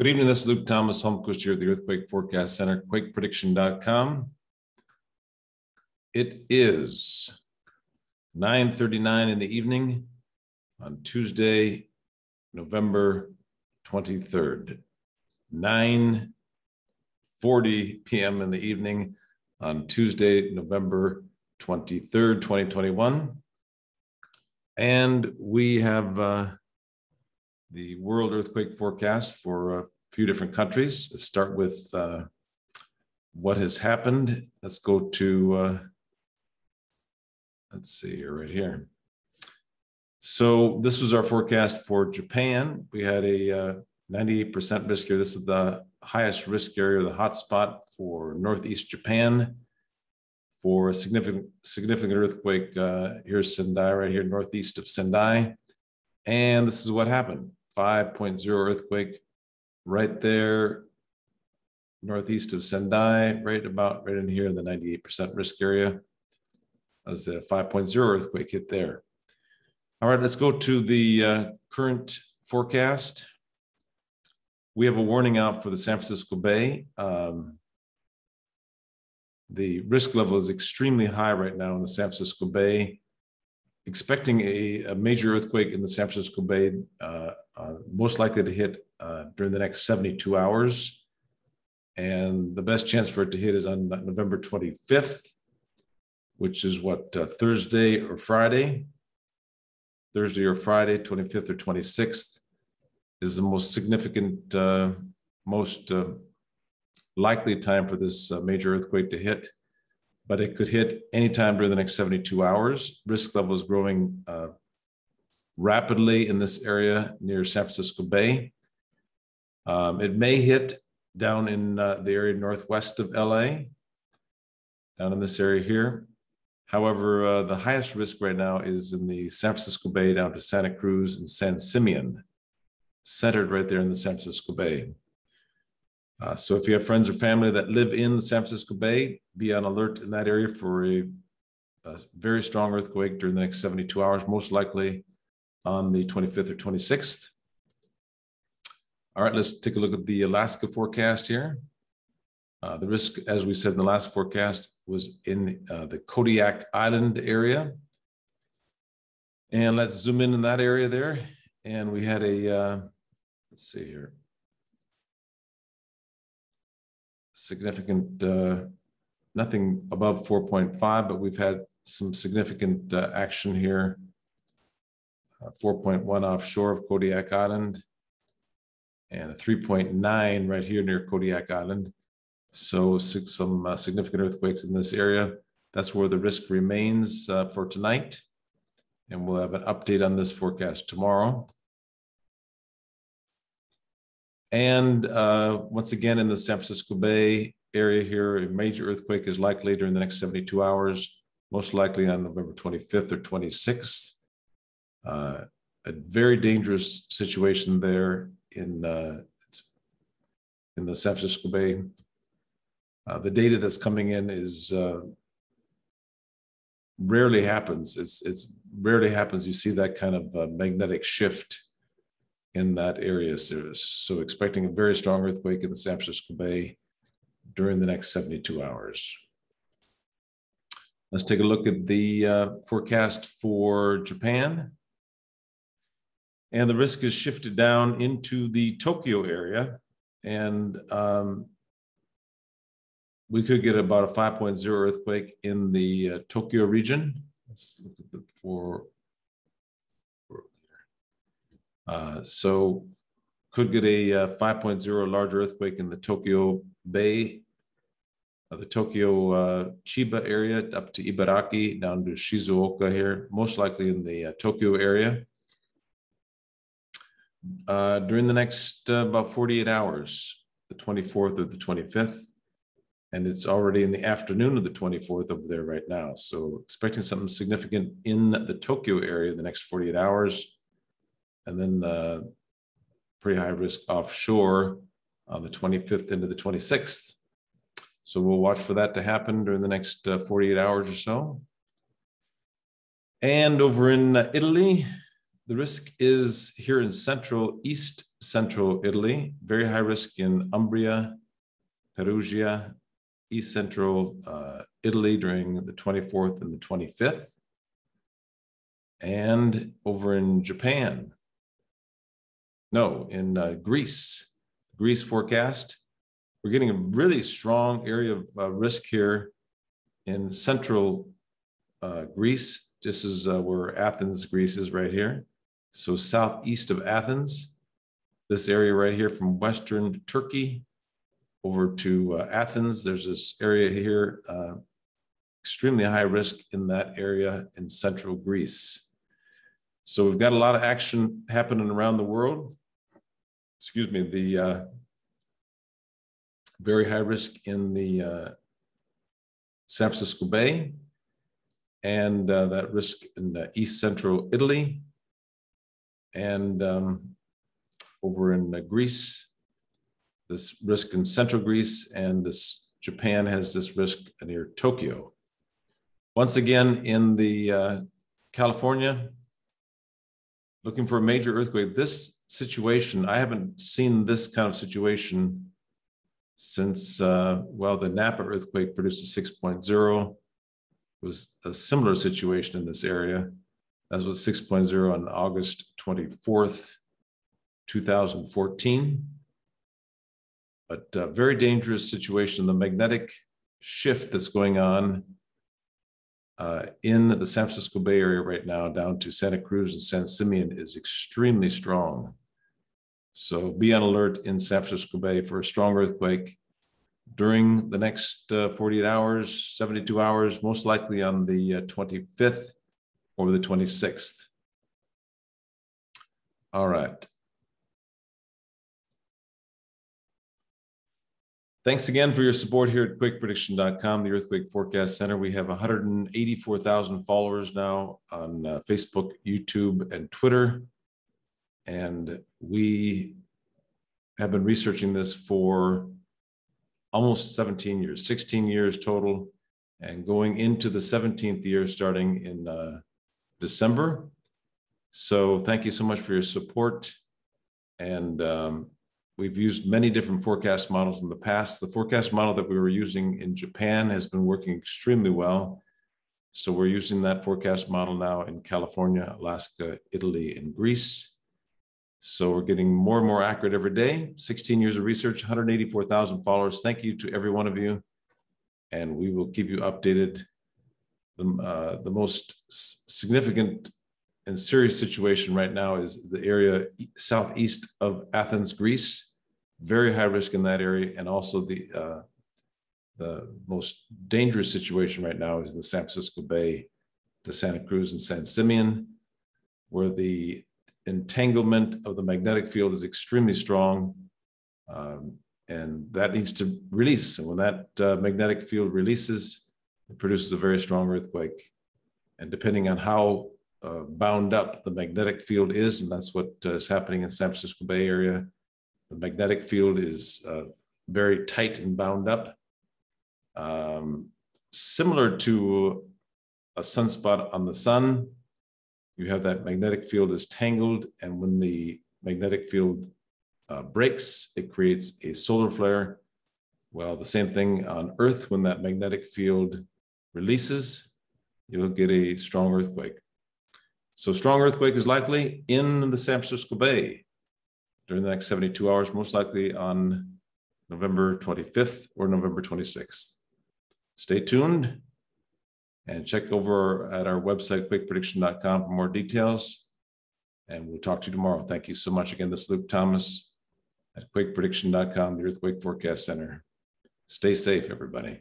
Good evening. This is Luke Holmquist here at the Earthquake Forecast Center, quakeprediction.com. It is 9:39 in the evening on Tuesday, November 23rd. 9:40 p.m. in the evening on Tuesday, November 23rd, 2021. And we have uh, the world earthquake forecast for a few different countries. Let's start with uh, what has happened. Let's go to, uh, let's see right here. So this was our forecast for Japan. We had a 98% uh, risk here. This is the highest risk area, the hotspot for Northeast Japan for a significant significant earthquake uh, here's Sendai right here northeast of Sendai and this is what happened 5.0 earthquake right there northeast of Sendai, right about right in here in the 98% risk area. As the 5.0 earthquake hit there. All right, let's go to the uh, current forecast. We have a warning out for the San Francisco Bay. Um, the risk level is extremely high right now in the San Francisco Bay expecting a, a, major earthquake in the San Francisco Bay, uh, uh, most likely to hit uh, during the next 72 hours. And the best chance for it to hit is on November 25th, which is what, uh, Thursday or Friday? Thursday or Friday, 25th or 26th is the most significant, uh, most uh, likely time for this major earthquake to hit but it could hit anytime during the next 72 hours. Risk level is growing uh, rapidly in this area near San Francisco Bay. Um, it may hit down in uh, the area northwest of LA, down in this area here. However, uh, the highest risk right now is in the San Francisco Bay down to Santa Cruz and San Simeon, centered right there in the San Francisco Bay. Uh, so if you have friends or family that live in the San Francisco Bay, be on alert in that area for a, a very strong earthquake during the next 72 hours, most likely on the 25th or 26th. All right, let's take a look at the Alaska forecast here. Uh, the risk, as we said in the last forecast, was in uh, the Kodiak Island area. And let's zoom in in that area there. And we had a, uh, let's see here. Significant, uh, nothing above 4.5, but we've had some significant uh, action here. Uh, 4.1 offshore of Kodiak Island and a 3.9 right here near Kodiak Island. So some uh, significant earthquakes in this area. That's where the risk remains uh, for tonight. And we'll have an update on this forecast tomorrow. And uh, once again, in the San Francisco Bay area here, a major earthquake is likely during the next 72 hours, most likely on November 25th or 26th. Uh, a very dangerous situation there in, uh, in the San Francisco Bay. Uh, the data that's coming in is uh, rarely happens. It's, it's rarely happens. You see that kind of uh, magnetic shift in that area. So, so expecting a very strong earthquake in the San Francisco Bay during the next 72 hours. Let's take a look at the uh, forecast for Japan. And the risk is shifted down into the Tokyo area. And um, we could get about a 5.0 earthquake in the uh, Tokyo region. Let's look at the four uh, so could get a uh, 5.0 large earthquake in the Tokyo Bay, uh, the Tokyo uh, Chiba area up to Ibaraki down to Shizuoka here, most likely in the uh, Tokyo area. during the next about 48 hours, the 24th or the 25th, and it's already in the afternoon of the 24th over there right now. So expecting something significant in the Tokyo area in the next 48 hours and then the pretty high risk offshore on the 25th into the 26th. So we'll watch for that to happen during the next uh, 48 hours or so. And over in Italy, the risk is here in central east central Italy, very high risk in Umbria, Perugia, east central uh, Italy during the 24th and the 25th. And over in Japan, no, in uh, Greece, Greece forecast, we're getting a really strong area of uh, risk here in central uh, Greece. This is uh, where Athens, Greece is right here. So southeast of Athens, this area right here from Western Turkey over to uh, Athens. There's this area here, uh, extremely high risk in that area in central Greece. So we've got a lot of action happening around the world. Excuse me, the uh, very high risk in the uh, San Francisco Bay and uh, that risk in uh, east central Italy and um, over in uh, Greece, this risk in central Greece, and this Japan has this risk near Tokyo. Once again, in the uh, California, looking for a major earthquake. This situation, I haven't seen this kind of situation since, uh, well, the Napa earthquake produced a 6.0. It was a similar situation in this area. That was 6.0 on August 24th, 2014. But uh, very dangerous situation. The magnetic shift that's going on uh, in the San Francisco Bay Area right now, down to Santa Cruz and San Simeon, is extremely strong. So be on alert in San Francisco Bay for a strong earthquake during the next uh, 48 hours, 72 hours, most likely on the uh, 25th or the 26th. All right. Thanks again for your support here at quakeprediction.com, the Earthquake Forecast Center. We have 184,000 followers now on uh, Facebook, YouTube, and Twitter. And we have been researching this for almost 17 years, 16 years total, and going into the 17th year starting in uh, December. So thank you so much for your support. And um, We've used many different forecast models in the past. The forecast model that we were using in Japan has been working extremely well. So we're using that forecast model now in California, Alaska, Italy, and Greece. So we're getting more and more accurate every day. 16 years of research, 184,000 followers. Thank you to every one of you. And we will keep you updated. The, uh, the most significant and serious situation right now is the area southeast of Athens, Greece very high risk in that area. And also the, uh, the most dangerous situation right now is in the San Francisco Bay to Santa Cruz and San Simeon, where the entanglement of the magnetic field is extremely strong. Um, and that needs to release. And when that uh, magnetic field releases, it produces a very strong earthquake. And depending on how uh, bound up the magnetic field is, and that's what uh, is happening in San Francisco Bay Area, the magnetic field is uh, very tight and bound up. Um, similar to a sunspot on the sun, you have that magnetic field is tangled, and when the magnetic field uh, breaks, it creates a solar flare. Well, the same thing on Earth, when that magnetic field releases, you'll get a strong earthquake. So strong earthquake is likely in the San Francisco Bay during the next 72 hours, most likely on November 25th or November 26th. Stay tuned and check over at our website, quakeprediction.com, for more details. And we'll talk to you tomorrow. Thank you so much again. This is Luke Holmquist at quakeprediction.com, the Earthquake Forecast Center. Stay safe, everybody.